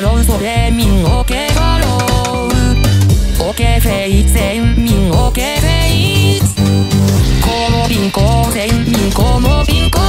balón sobre mi o que calor o que feliz en mi o que como pinco en como pinco